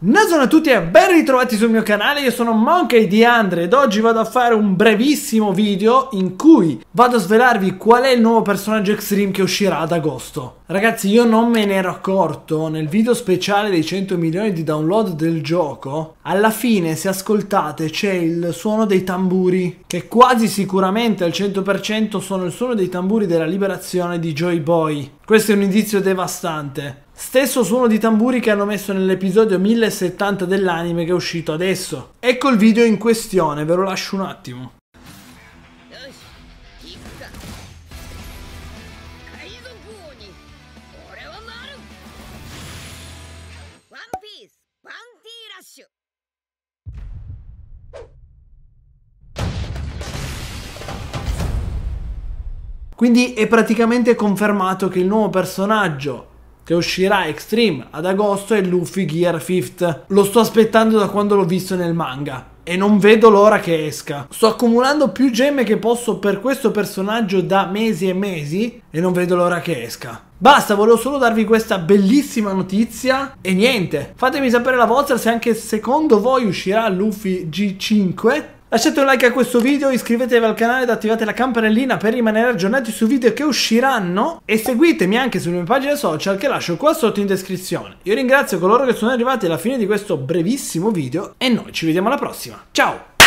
Buongiorno a tutti e ben ritrovati sul mio canale, io sono Monkey di Andre ed oggi vado a fare un brevissimo video in cui vado a svelarvi qual è il nuovo personaggio Extreme che uscirà ad agosto. Ragazzi io non me ne ero accorto nel video speciale dei 100 milioni di download del gioco, alla fine se ascoltate c'è il suono dei tamburi che quasi sicuramente al 100% sono il suono dei tamburi della liberazione di Joy Boy. Questo è un indizio devastante. Stesso suono di tamburi che hanno messo nell'episodio 1070 dell'anime che è uscito adesso. Ecco il video in questione, ve lo lascio un attimo. Quindi è praticamente confermato che il nuovo personaggio che uscirà Extreme ad agosto è Luffy Gear 5 Lo sto aspettando da quando l'ho visto nel manga e non vedo l'ora che esca. Sto accumulando più gemme che posso per questo personaggio da mesi e mesi e non vedo l'ora che esca. Basta, volevo solo darvi questa bellissima notizia e niente. Fatemi sapere la vostra se anche secondo voi uscirà Luffy G5 Lasciate un like a questo video, iscrivetevi al canale ed attivate la campanellina per rimanere aggiornati sui video che usciranno e seguitemi anche sulle mie pagine social che lascio qua sotto in descrizione. Io ringrazio coloro che sono arrivati alla fine di questo brevissimo video e noi ci vediamo alla prossima. Ciao!